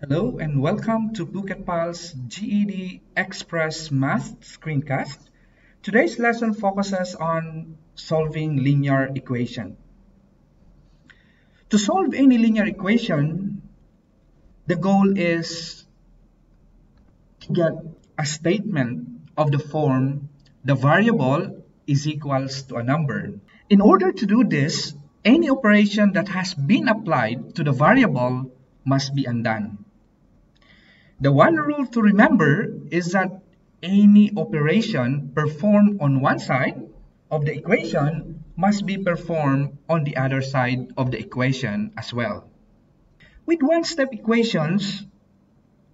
Hello and welcome to Phuket PAL's GED Express Math screencast. Today's lesson focuses on solving linear equation. To solve any linear equation, the goal is to get a statement of the form the variable is equals to a number. In order to do this, any operation that has been applied to the variable must be undone. The one rule to remember is that any operation performed on one side of the equation must be performed on the other side of the equation as well. With one-step equations,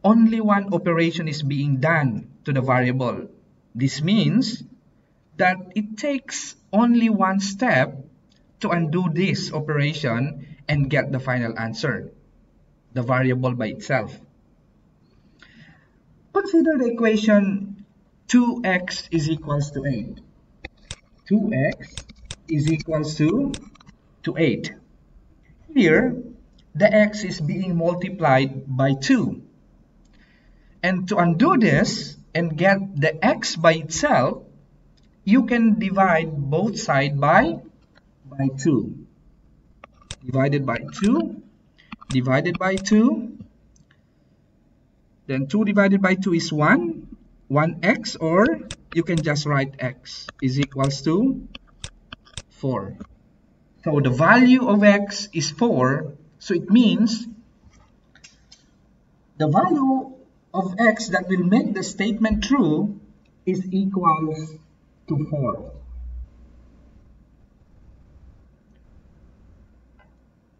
only one operation is being done to the variable. This means that it takes only one step to undo this operation and get the final answer, the variable by itself. Consider the equation 2x is equals to 8. 2x is equals to, to 8. Here, the x is being multiplied by 2. And to undo this and get the x by itself, you can divide both sides by, by 2. Divided by 2, divided by 2, then 2 divided by 2 is 1, 1x or you can just write x is equals to 4. So the value of x is 4, so it means the value of x that will make the statement true is equals to 4.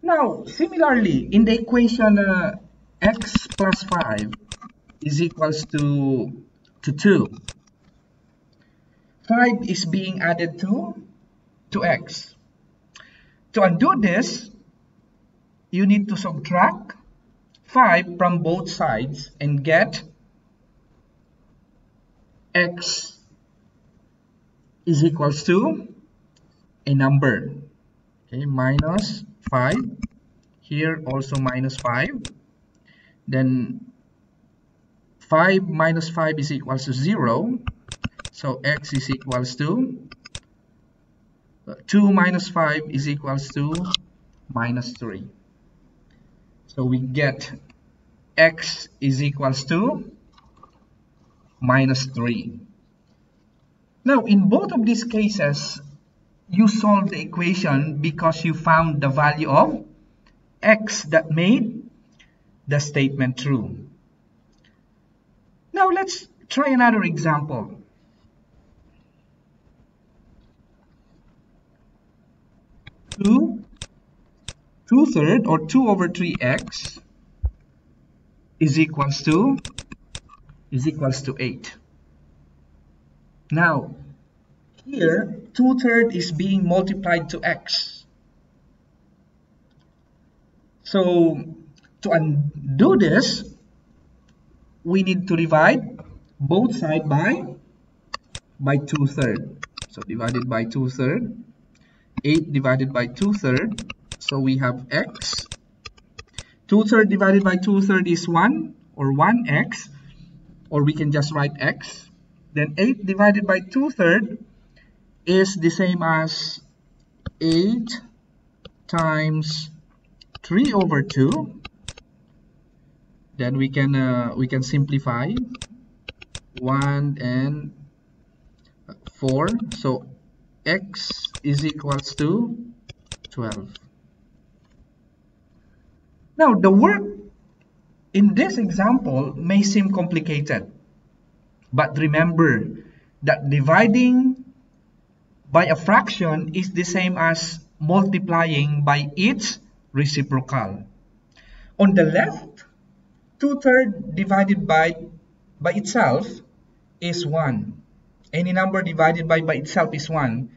Now, similarly, in the equation uh, x plus 5 is equals to, to 2. 5 is being added to, to x. To undo this, you need to subtract 5 from both sides and get x is equals to a number. Okay, minus 5. Here also minus 5. Then 5 minus 5 is equals to 0. So x is equals to 2 minus 5 is equals to minus 3. So we get x is equals to minus 3. Now in both of these cases, you solve the equation because you found the value of x that made the statement true. Now let's try another example. Two, two third or two over three x is equals to is equals to eight. Now here two third is being multiplied to x. So to undo this, we need to divide both side by by two third. So divided by two third, eight divided by two third. So we have x. Two third divided by two third is one or one x, or we can just write x. Then eight divided by two third is the same as eight times 3 over 2 then we can uh, we can simplify. 1 and 4 so x is equals to 12 now the work in this example may seem complicated but remember that dividing by a fraction is the same as multiplying by its reciprocal. On the left two-thirds divided by by itself is 1. Any number divided by by itself is 1.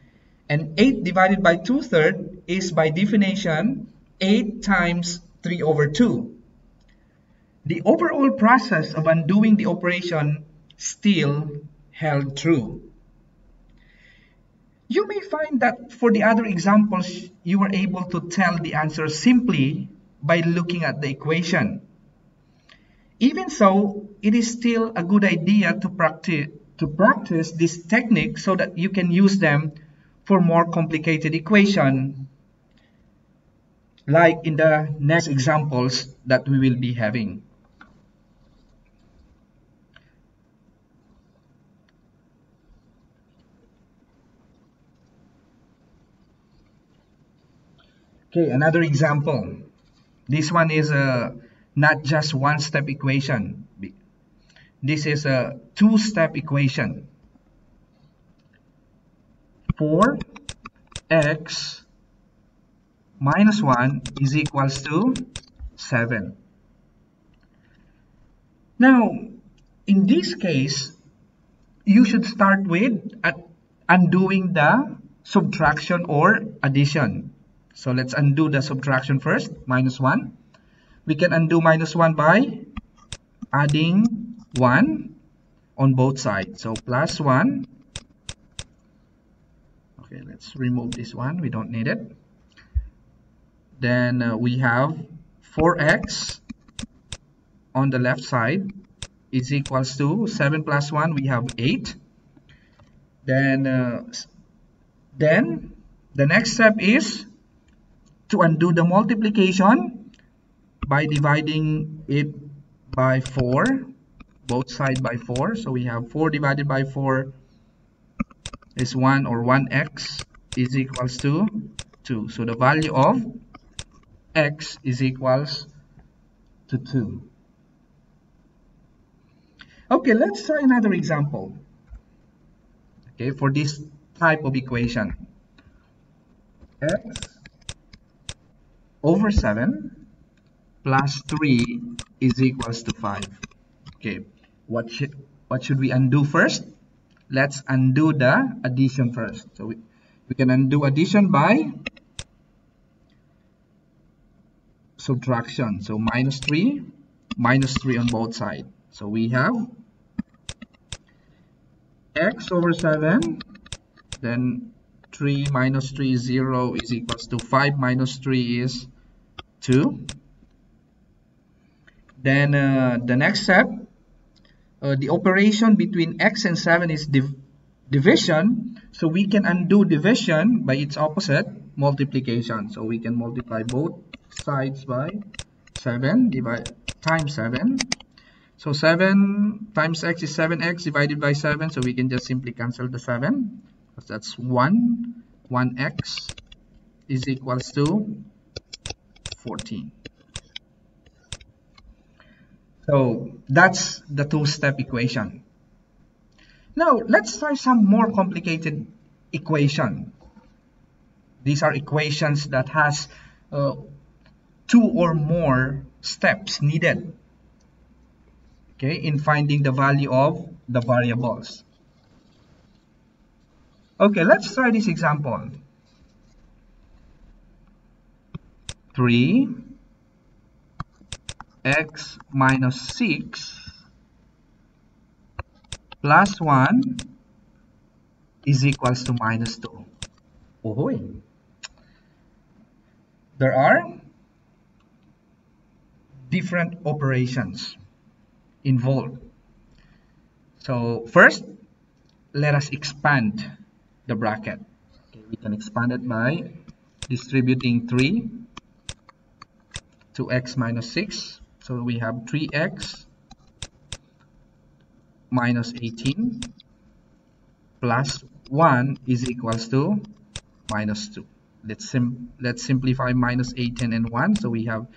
And 8 divided by 2 thirds is by definition 8 times 3 over 2. The overall process of undoing the operation still held true. You may find that for the other examples, you were able to tell the answer simply by looking at the equation. Even so, it is still a good idea to practice to practice this technique so that you can use them for more complicated equation like in the next examples that we will be having. Okay, another example. This one is a not just one step equation. This is a two step equation. 4x minus 1 is equals to 7. Now, in this case, you should start with undoing the subtraction or addition. So let's undo the subtraction first, minus 1. We can undo minus 1 by adding 1 on both sides. So plus 1. Okay, let's remove this one. We don't need it. Then uh, we have 4x on the left side is equals to 7 plus 1 we have 8 then uh, then the next step is to undo the multiplication by dividing it by 4 both sides by 4 so we have 4 divided by 4 is 1 or 1x is equals to 2 so the value of x is equals to 2. Okay, let's try another example. Okay, for this type of equation. x over 7 plus 3 is equals to 5. Okay, what should, what should we undo first? Let's undo the addition first. So we, we can undo addition by subtraction. So minus 3, minus 3 on both sides. So we have x over 7, then 3 minus 3 is 0 is equals to 5 minus 3 is 2. Then uh, the next step, uh, the operation between x and 7 is div division. So we can undo division by its opposite, multiplication. So we can multiply both sides by 7 divide times 7 so 7 times x is 7x divided by 7 so we can just simply cancel the 7 that's 1 1x is equals to 14 so that's the two-step equation. Now let's try some more complicated equation. These are equations that has uh, two or more steps needed okay in finding the value of the variables. Okay let's try this example. 3 x minus 6 plus 1 is equals to minus 2 oh there are different operations involved. So first, let us expand the bracket. Okay, we can expand it by distributing 3 to x minus 6. So we have 3x minus 18 plus 1 is equals to minus 2. Let's, sim let's simplify minus 18 and 1. So we have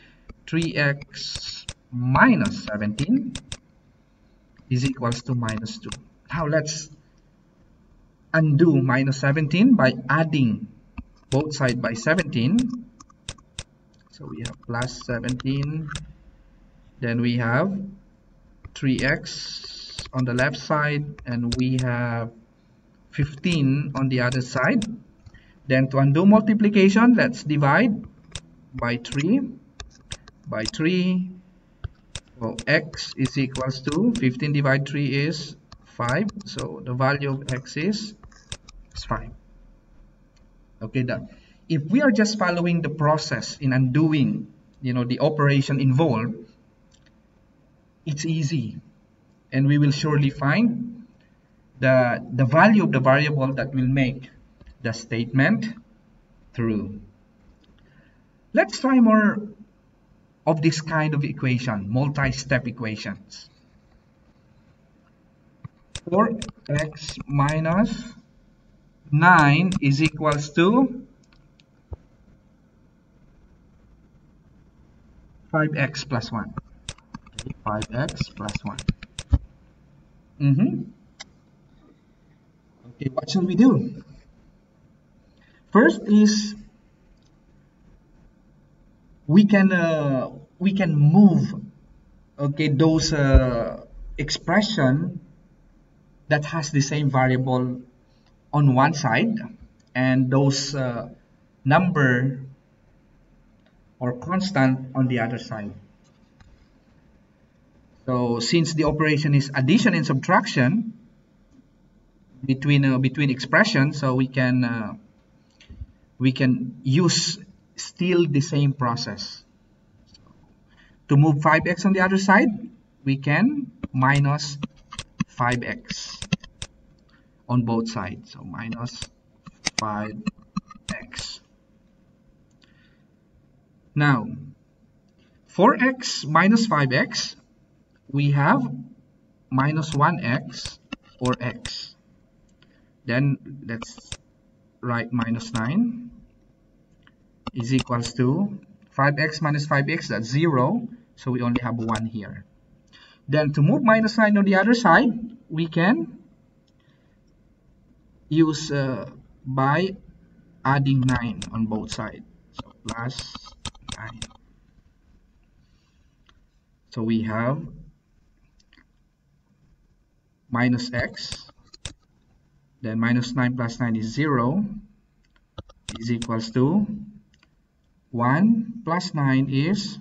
3x minus 17 is equals to minus 2. Now let's undo minus 17 by adding both sides by 17. So we have plus 17. Then we have 3x on the left side and we have 15 on the other side. Then to undo multiplication, let's divide by 3 by 3 well x is equals to 15 divided 3 is 5 so the value of x is, is 5 okay done. If we are just following the process in undoing you know the operation involved it's easy and we will surely find the, the value of the variable that will make the statement true. Let's try more of this kind of equation, multi-step equations. 4x minus 9 is equals to 5x plus 1. Okay, 5x plus 1. Mm -hmm. Okay, what shall we do? First is we can uh, we can move okay those uh, expression that has the same variable on one side and those uh, number or constant on the other side so since the operation is addition and subtraction between uh, between expressions so we can uh, we can use still the same process. To move 5x on the other side, we can minus 5x on both sides. So minus 5x. Now, 4x minus 5x, we have minus 1x or x. Then let's write minus 9 is equals to 5x minus 5x, that's 0. So we only have 1 here. Then to move minus 9 on the other side, we can use uh, by adding 9 on both sides. So plus 9. So we have minus x. Then minus 9 plus 9 is 0 is equals to 1 plus 9 is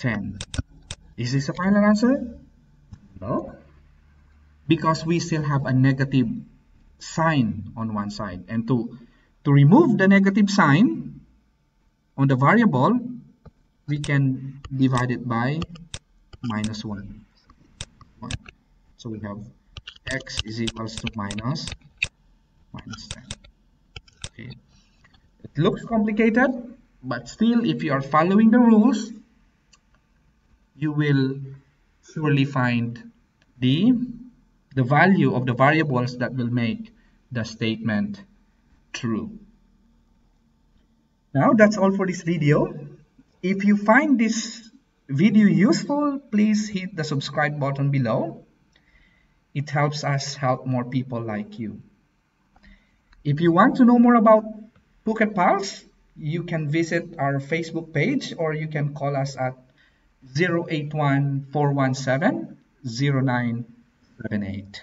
10. Is this a final answer? No. Because we still have a negative sign on one side. And to, to remove the negative sign on the variable, we can divide it by minus 1. 1. So we have x is equals to minus minus 10 okay it looks complicated but still if you are following the rules you will surely find the the value of the variables that will make the statement true now that's all for this video if you find this video useful please hit the subscribe button below it helps us help more people like you if you want to know more about Phuket Pals, you can visit our Facebook page or you can call us at 081 417 0978.